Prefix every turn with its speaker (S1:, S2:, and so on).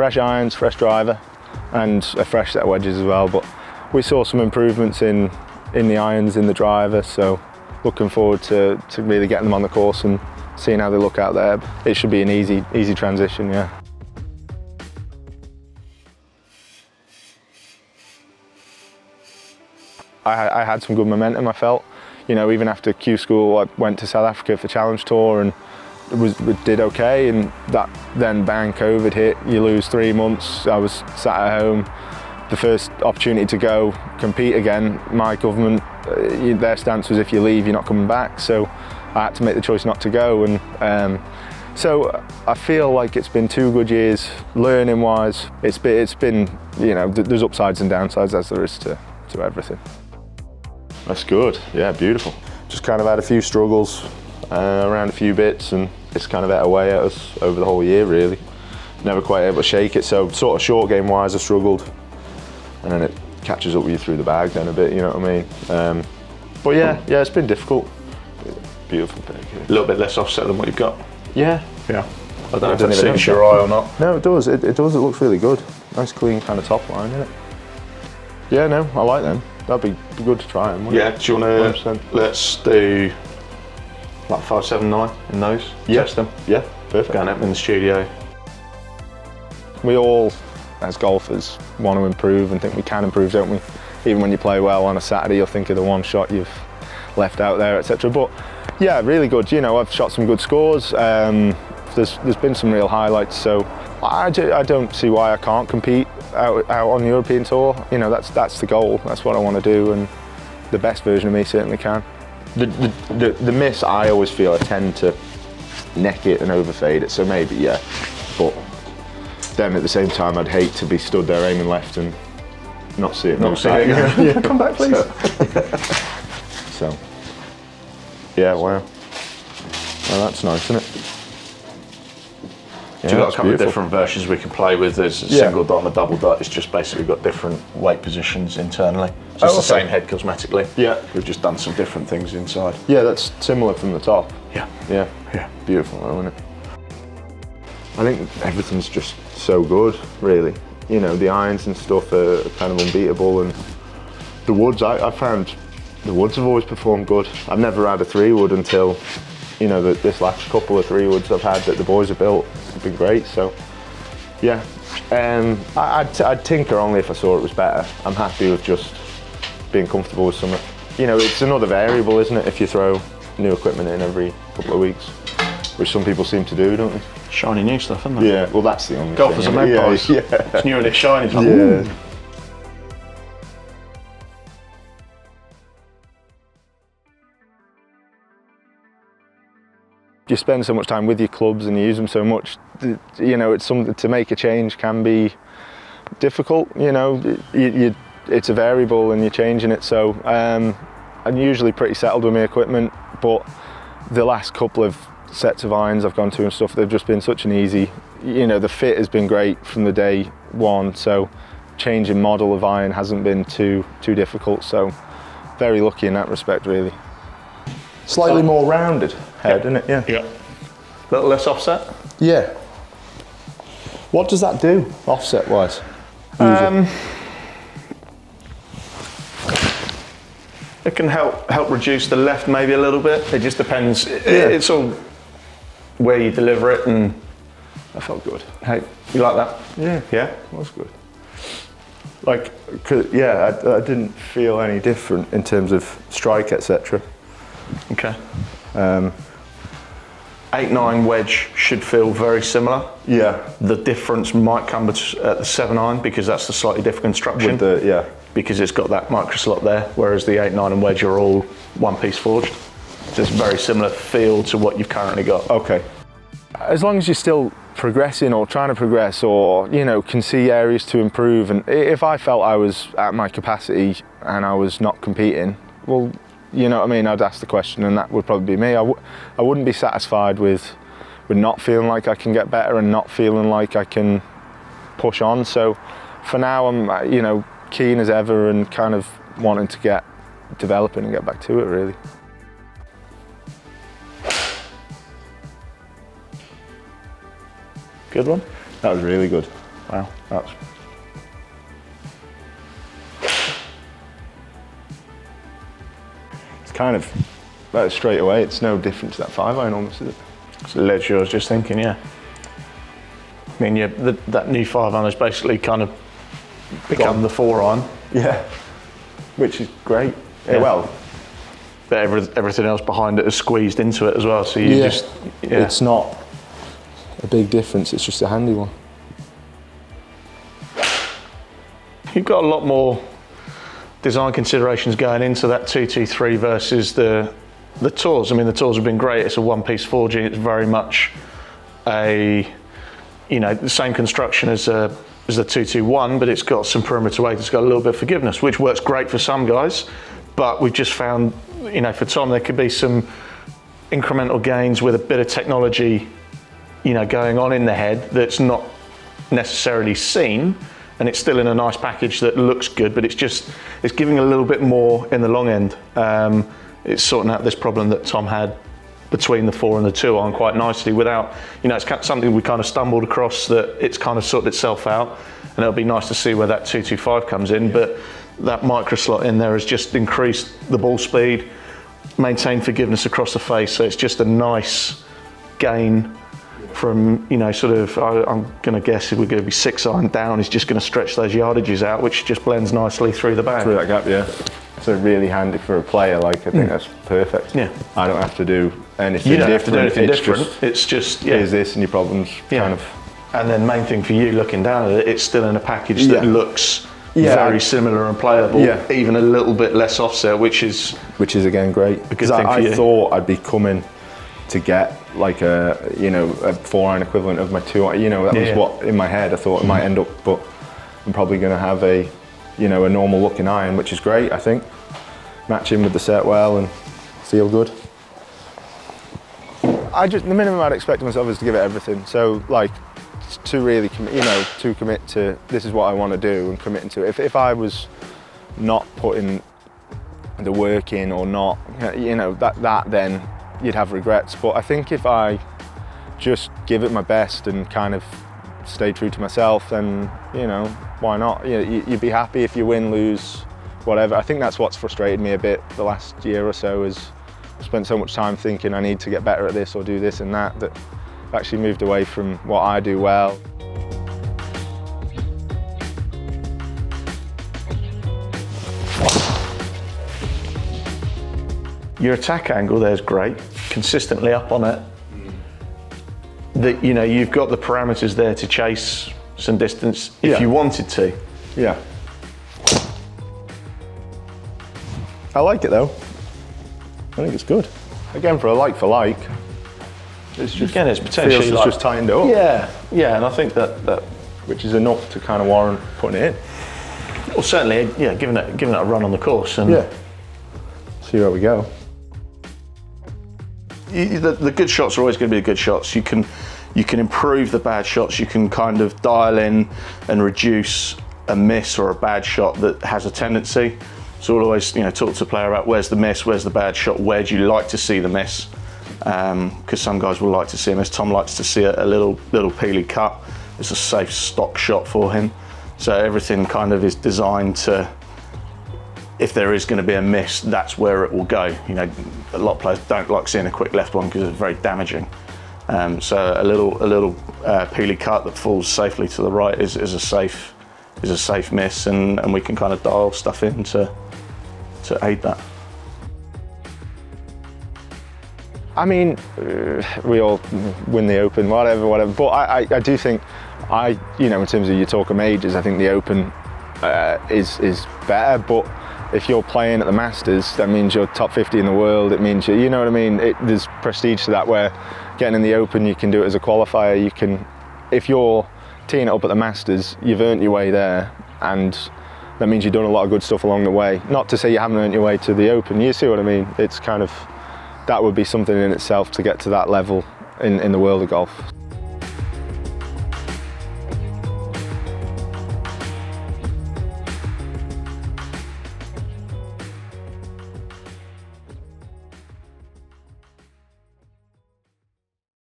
S1: fresh irons, fresh driver, and a fresh set of wedges as well. But we saw some improvements in in the irons in the driver, so looking forward to, to really getting them on the course and seeing how they look out there. It should be an easy easy transition, yeah. I, I had some good momentum. I felt, you know, even after Q school, I went to South Africa for Challenge Tour and was did okay. And that then bang, COVID hit. You lose three months. I was sat at home. The first opportunity to go compete again, my government, uh, their stance was if you leave, you're not coming back. So I had to make the choice not to go. And um, so I feel like it's been two good years, learning wise. It's been, it's been, you know, there's upsides and downsides as there is to, to everything. That's good, yeah, beautiful. Just kind of had a few struggles uh, around a few bits and it's kind of ate away at us over the whole year really. Never quite able to shake it, so sort of short game wise I struggled and then it catches up with you through the bag then a bit, you know what I mean? Um, but yeah, yeah, it's been difficult. Beautiful pick. Yeah.
S2: A little bit less offset than what you've got.
S1: Yeah.
S2: Yeah. I don't know
S1: I
S2: if that suits your eye or not.
S1: No, it does. It, it does. It looks really good. Nice, clean kind of top line, isn't it? Yeah, no, I like them. That'd be, be good to try them.
S2: Yeah, do you want to, let's do like 579 in those,
S1: Yeah.
S2: test them,
S1: Yeah, perfect.
S2: go and them in the studio.
S1: We all, as golfers, want to improve and think we can improve, don't we? Even when you play well on a Saturday, you'll think of the one shot you've left out there, etc. But yeah, really good. You know, I've shot some good scores. Um, there's there's been some real highlights, so I, do, I don't see why I can't compete out, out on the European tour. You know, that's that's the goal. That's what I want to do, and the best version of me certainly can. The the, the, the miss, I always feel I tend to neck it and overfade it. So maybe yeah, but then at the same time, I'd hate to be stood there aiming left and not see it.
S2: Not see it, yeah.
S1: yeah.
S2: Come back, please.
S1: So, yeah, wow. Well, that's nice, isn't it?
S2: Do you got a couple of different versions we can play with? There's a
S1: Yeah.
S2: single dot and a double dot. It's just basically got different weight positions internally. So
S1: Oh,
S2: it's the same head cosmetically.
S1: Yeah.
S2: We've just done some different things inside.
S1: Yeah, that's similar from the top.
S2: Yeah.
S1: Yeah,
S2: Yeah.
S1: beautiful, though, isn't it? I think everything's just so good, really. You know, the irons and stuff are kind of unbeatable, and the woods. I, I found the woods have always performed good. I've never had a three wood until, you know, the, this last couple of three woods I've had that the boys have built have been great. So, yeah, um, I, I'd, I'd tinker only if I saw it was better. I'm happy with just being comfortable with something. You know, it's another variable, isn't it, if you throw new equipment in every couple of weeks, which some people seem to do, don't they?
S2: Shiny new stuff, isn't it?
S1: Yeah, well, that's the only
S2: Golfers
S1: thing.
S2: are
S1: isn't it?
S2: magpies.
S1: Yeah,
S2: It's new and it's shiny. It's like,
S1: yeah.
S2: ooh.
S1: You spend so much time with your clubs and you use them so much, you know, it's something to make a change can be difficult. You know, you, you, it's a variable and you're changing it. So um, I'm usually pretty settled with my equipment, but the last couple of sets of irons I've gone to and stuff, they've just been such an easy. You know, the fit has been great from the day one, so changing model of iron hasn't been too too difficult. So very lucky in that respect, really. Slightly more rounded head, isn't it? Yeah.
S2: Yeah. Little less offset.
S1: Yeah. What does that do, offset wise?
S2: Um, it can help help reduce the left maybe a little bit. It just depends. It-
S1: Yeah.
S2: It's all where you deliver it and
S1: that felt good.
S2: hey, you like that?
S1: Yeah,
S2: Yeah.
S1: that's good. Like, 'cause- yeah, I, I didn't feel any different in terms of strike, etc.
S2: Okay.
S1: Um,
S2: Eight nine wedge should feel very similar.
S1: yeah,
S2: The difference might come at the seven iron because that's the slightly different construction.
S1: with the yeah,
S2: because it's got that micro slot there, whereas the 8, 9 and wedge are all one piece forged. So it's very similar feel to what you've currently got.
S1: okay. As long as you're still progressing or trying to progress, or you know, can see areas to improve, and if I felt I was at my capacity and I was not competing, well, you know what I mean. I'd ask the question, and that would probably be me. I w- I wouldn't be satisfied with with not feeling like I can get better and not feeling like I can push on. So for now, I'm uh, you know keen as ever and kind of wanting to get developing and get back to it really.
S2: Good one.
S1: That was really good.
S2: Wow, that's
S1: kind of uh, straight away. It's no different to that five iron almost, is it?
S2: it's the ledge I was just thinking, yeah. I mean, yeah, the, that new five iron has basically kind of become
S1: Gone.
S2: the four iron,
S1: Yeah. Which is great.
S2: Yeah.
S1: well,
S2: but every, everything else behind it is squeezed into it as well. So you
S1: Yeah.
S2: just, yeah.
S1: it's not a big difference. It's just a handy one.
S2: You've got a lot more design considerations going into that 223 versus the the tours. I mean, the tours have been great. It's a one-piece forging. It's very much a you know the same construction as a as the 221, but it's got some perimeter weight. It's got a little bit of forgiveness, which works great for some guys. But we've just found, you know, for Tom, there could be some incremental gains with a bit of technology, you know, going on in the head that's not necessarily seen and it's still in a nice package that looks good but it's just it's giving a little bit more in the long end. Um, it's sorting out this problem that tom had between the four and the two on quite nicely without you know it's something we kind of stumbled across that it's kind of sorted itself out and it'll be nice to see where that 225 comes in but that micro slot in there has just increased the ball speed maintained forgiveness across the face so it's just a nice gain from you know sort of I, I'm going to guess if we're going to be six iron down, he's just going to stretch those yardages out, which just blends nicely through the bag.
S1: Through that gap, yeah. So really handy for a player. Like I think that's perfect.
S2: Yeah.
S1: I don't have to do anything
S2: You don't have
S1: different.
S2: to do anything
S1: it's
S2: different.
S1: Just,
S2: it's just yeah.
S1: Here's this and your problems.
S2: Yeah.
S1: Kind of.
S2: And then main thing for you looking down at it, it's still in a package that
S1: Yeah.
S2: looks
S1: Yeah,
S2: very similar and playable,
S1: Yeah.
S2: even a little bit less offset, which is
S1: which is again great because I, I thought I'd be coming to get like a you know a four iron equivalent of my two. You know that
S2: Yeah,
S1: was
S2: yeah.
S1: what in my head I thought it might end up, but I'm probably going to have a you know a normal looking iron, which is great. I think matching with the set well and feel good. I just the minimum I'd expect of myself is to give it everything. So like to really commit, you know, to commit to this is what I want to do and committing to it. If if I was not putting the work in or not, you know, that that then you'd have regrets. But I think if I just give it my best and kind of stay true to myself, then you know, why not? You, you- you'd be happy if you win, lose, whatever. I think that's what's frustrated me a bit the last year or so is I've spent so much time thinking I need to get better at this or do this and that that I've actually moved away from what I do well.
S2: Your attack angle there's great, consistently up on it. Mm. That you know you've got the parameters there to chase some distance if
S1: Yeah.
S2: you wanted to.
S1: Yeah. I like it though. I think it's good. Again, for a like for like, it's just
S2: Again, it's potentially
S1: feels
S2: like-
S1: just tightened up,
S2: Yeah, yeah, and I think that that
S1: which is enough to kind of warrant putting it in.
S2: well certainly yeah, giving it giving it a run on the course and
S1: Yeah. See where we go.
S2: The, the good shots are always going to be the good shots. You can you can improve the bad shots. You can kind of dial in and reduce a miss or a bad shot that has a tendency. So we'll always you know talk to the player about where's the miss, where's the bad shot, where do you like to see the miss? Um, because some guys will like to see a miss. Tom likes to see a, a little little peely cut. It's a safe stock shot for him. So everything kind of is designed to if there is going to be a miss, that's where it will go. You know, a lot of players don't like seeing a quick left one because it's very damaging. Um, so a little a little uh, peely cut that falls safely to the right is, is a safe is a safe miss, and, and we can kind of dial stuff in to to aid that.
S1: I mean, we all win the Open, whatever, whatever. But I, I, I do think, I, you know, in terms of you talk of majors, I think the Open uh, is is better. But if you're playing at the Masters, that means you're top 50 in the world. It means you, you know what I mean. It, there's prestige to that. Where getting in the Open, you can do it as a qualifier. You can, if you're teeing it up at the Masters, you've earned your way there, and that means you've done a lot of good stuff along the way. Not to say you haven't earned your way to the Open. You see what I mean? It's kind of that would be something in itself to get to that level in, in the world of golf.